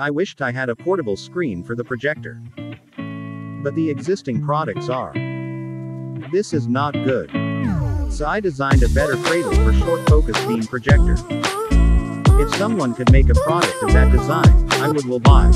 I wished I had a portable screen for the projector. But the existing products are. This is not good. So I designed a better cradle for short focus beam projector. If someone could make a product of that design, I would will buy.